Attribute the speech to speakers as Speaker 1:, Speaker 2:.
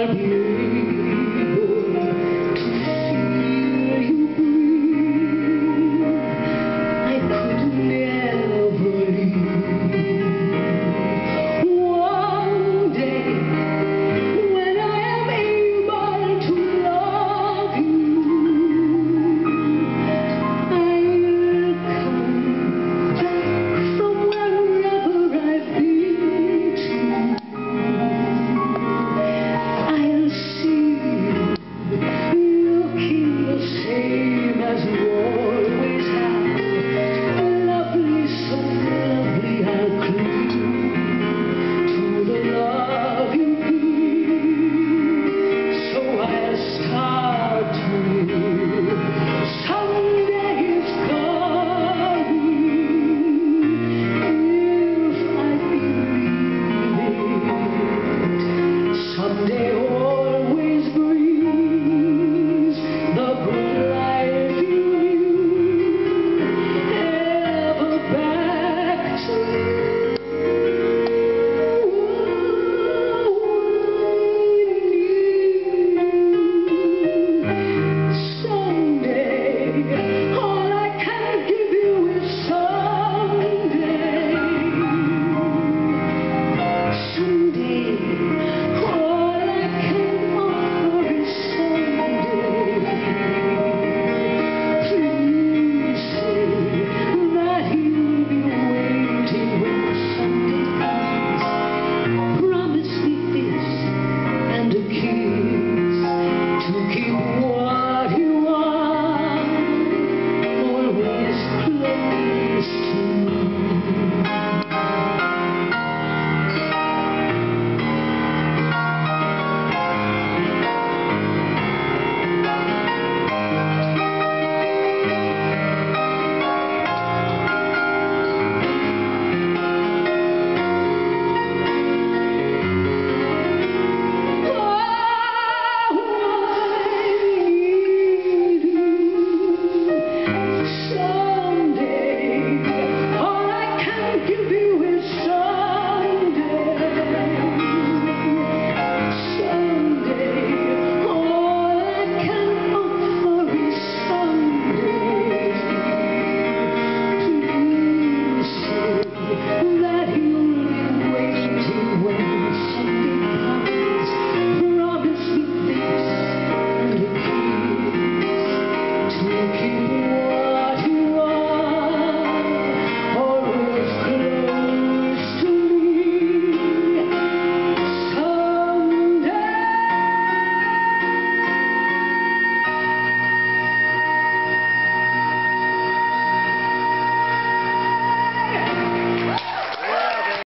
Speaker 1: love you.